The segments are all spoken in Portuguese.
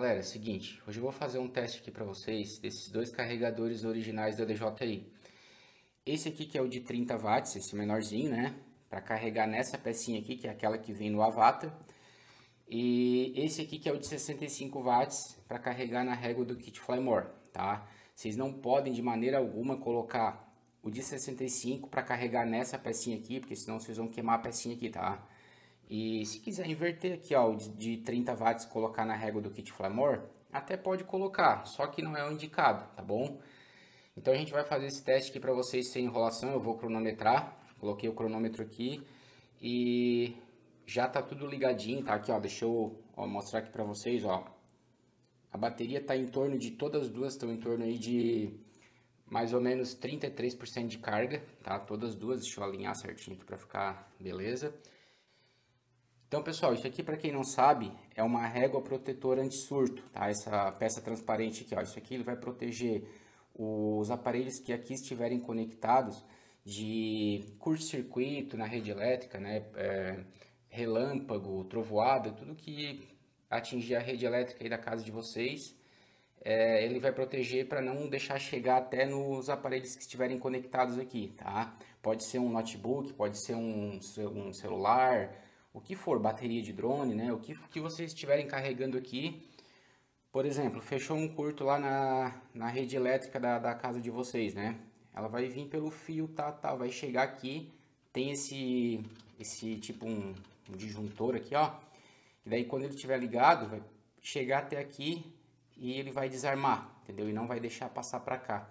Galera, é o seguinte, hoje eu vou fazer um teste aqui para vocês desses dois carregadores originais da DJI. Esse aqui que é o de 30 watts, esse menorzinho, né? Para carregar nessa pecinha aqui, que é aquela que vem no Avata. E esse aqui que é o de 65 watts para carregar na régua do kit Flymore, tá? Vocês não podem de maneira alguma colocar o de 65 para carregar nessa pecinha aqui, porque senão vocês vão queimar a pecinha aqui, tá? E se quiser inverter aqui, ó, de 30 watts colocar na régua do kit Flymore, até pode colocar, só que não é o indicado, tá bom? Então a gente vai fazer esse teste aqui para vocês sem enrolação, eu vou cronometrar, coloquei o cronômetro aqui e já tá tudo ligadinho, tá? Aqui, ó, deixa eu ó, mostrar aqui para vocês, ó. A bateria tá em torno de, todas as duas estão em torno aí de mais ou menos 33% de carga, tá? Todas as duas, deixa eu alinhar certinho para ficar beleza. Então, pessoal, isso aqui, para quem não sabe, é uma régua protetora anti-surto, tá? Essa peça transparente aqui, ó. Isso aqui ele vai proteger os aparelhos que aqui estiverem conectados de curto-circuito na rede elétrica, né? É, relâmpago, trovoada, tudo que atingir a rede elétrica aí da casa de vocês, é, ele vai proteger para não deixar chegar até nos aparelhos que estiverem conectados aqui, tá? Pode ser um notebook, pode ser um, um celular, o que for, bateria de drone, né? O que, que vocês estiverem carregando aqui. Por exemplo, fechou um curto lá na, na rede elétrica da, da casa de vocês, né? Ela vai vir pelo fio, tá, tá, vai chegar aqui, tem esse, esse tipo um, um disjuntor aqui, ó. E daí quando ele estiver ligado, vai chegar até aqui e ele vai desarmar, entendeu? E não vai deixar passar para cá.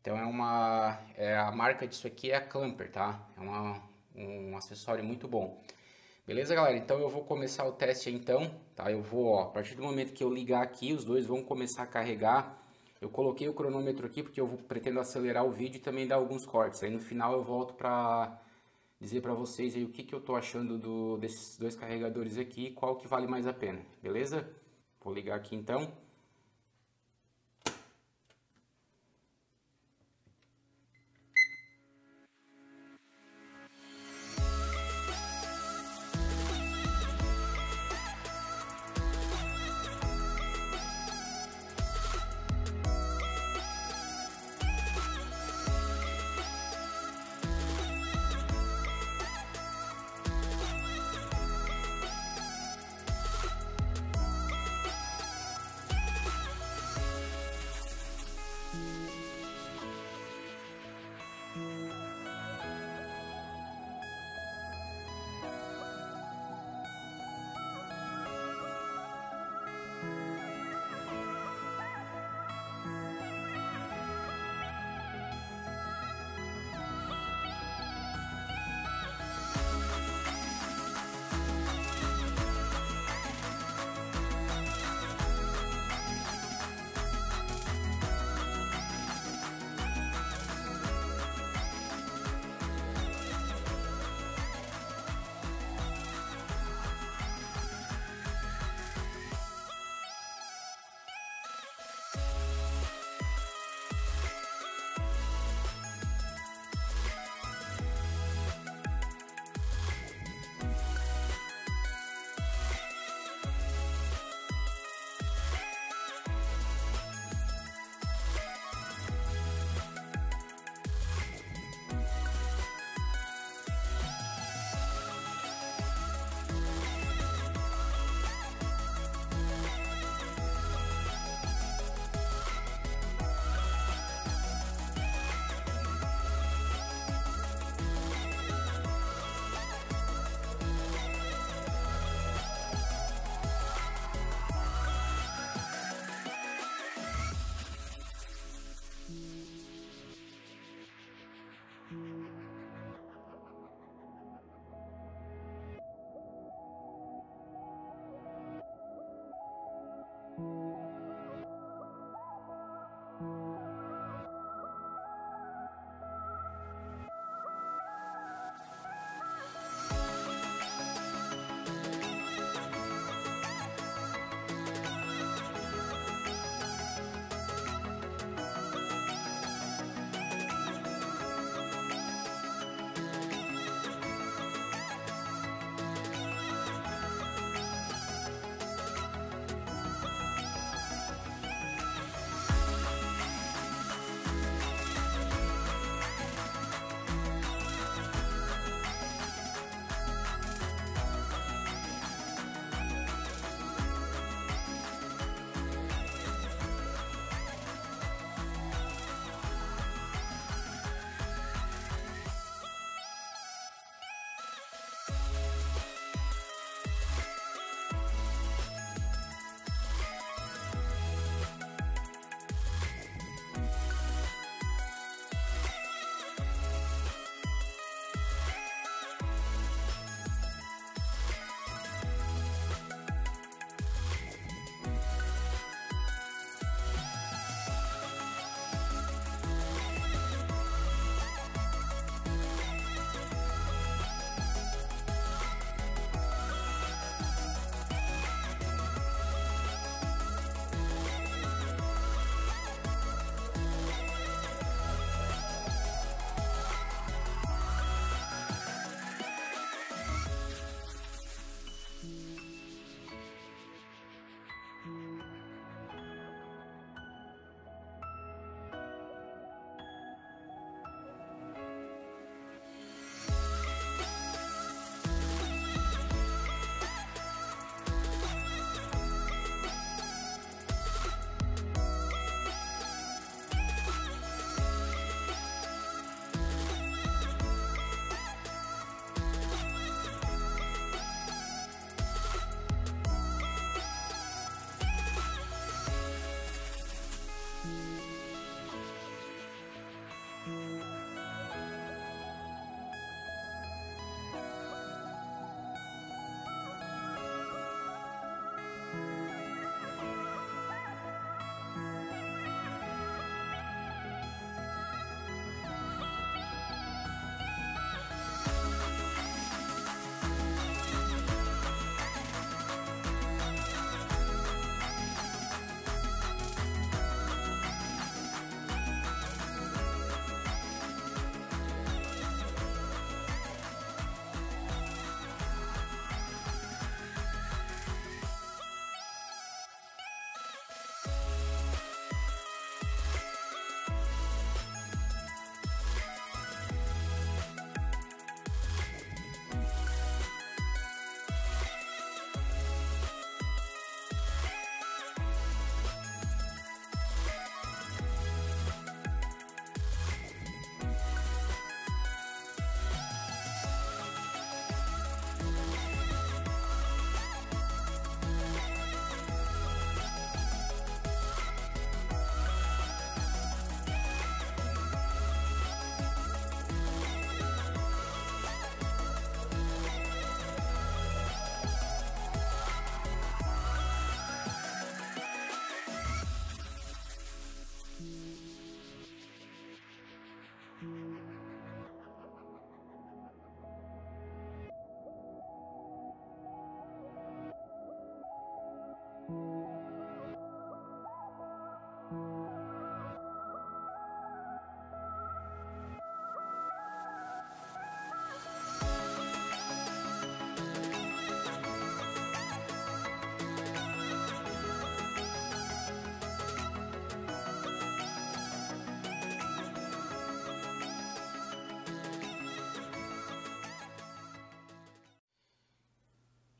Então é uma, é, a marca disso aqui é a Clamper, tá? É uma, um acessório muito bom. Beleza, galera? Então eu vou começar o teste então, tá? Eu vou, ó, a partir do momento que eu ligar aqui, os dois vão começar a carregar. Eu coloquei o cronômetro aqui porque eu vou, pretendo acelerar o vídeo e também dar alguns cortes. Aí no final eu volto para dizer para vocês aí o que, que eu tô achando do, desses dois carregadores aqui, qual que vale mais a pena, beleza? Vou ligar aqui então.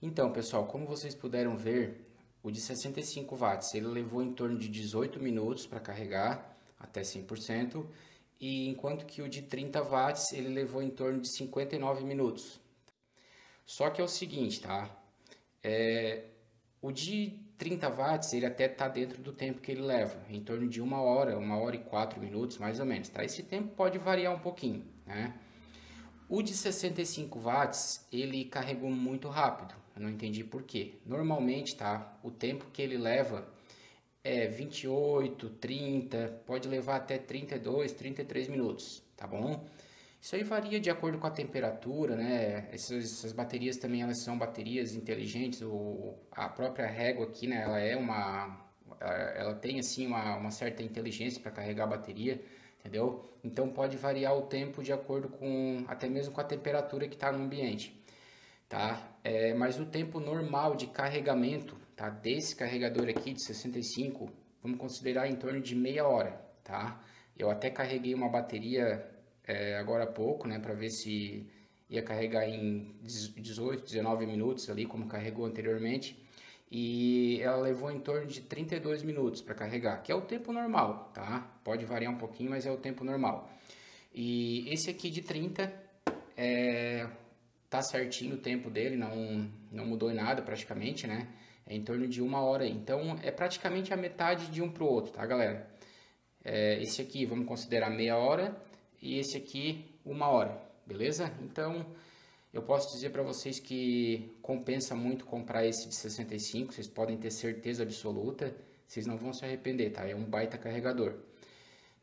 Então, pessoal, como vocês puderam ver, o de 65 watts, ele levou em torno de 18 minutos para carregar até 100%, e enquanto que o de 30 watts, ele levou em torno de 59 minutos. Só que é o seguinte, tá? É, o de 30 watts, ele até está dentro do tempo que ele leva, em torno de uma hora, uma hora e quatro minutos, mais ou menos, tá? Esse tempo pode variar um pouquinho, né? O de 65 watts, ele carregou muito rápido, eu não entendi por quê. Normalmente, tá? O tempo que ele leva é 28, 30, pode levar até 32, 33 minutos, tá bom? Isso aí varia de acordo com a temperatura, né? Essas, essas baterias também elas são baterias inteligentes. O, a própria régua aqui, né? Ela é uma, ela tem assim uma, uma certa inteligência para carregar a bateria, entendeu? Então pode variar o tempo de acordo com até mesmo com a temperatura que está no ambiente, tá? É, mas o tempo normal de carregamento, tá? Desse carregador aqui de 65, vamos considerar em torno de meia hora, tá? Eu até carreguei uma bateria é, agora há pouco, né, para ver se ia carregar em 18, 19 minutos ali, como carregou anteriormente. E ela levou em torno de 32 minutos para carregar, que é o tempo normal, tá? Pode variar um pouquinho, mas é o tempo normal. E esse aqui de 30 é, tá certinho o tempo dele, não, não mudou em nada praticamente, né? É em torno de uma hora. Então é praticamente a metade de um pro outro, tá, galera? É, esse aqui vamos considerar meia hora e esse aqui uma hora, beleza? Então eu posso dizer para vocês que compensa muito comprar esse de 65, vocês podem ter certeza absoluta, vocês não vão se arrepender, tá? É um baita carregador.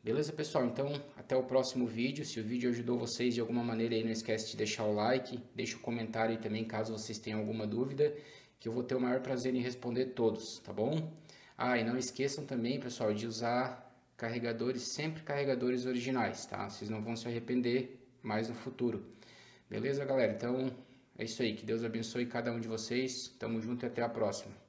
Beleza, pessoal? Então, até o próximo vídeo. Se o vídeo ajudou vocês de alguma maneira aí, não esquece de deixar o like, deixa o comentário aí também, caso vocês tenham alguma dúvida, que eu vou ter o maior prazer em responder todos, tá bom? Ah, e não esqueçam também, pessoal, de usar carregadores, sempre carregadores originais, tá? Vocês não vão se arrepender mais no futuro. Beleza, galera? Então, é isso aí. Que Deus abençoe cada um de vocês. Tamo junto e até a próxima.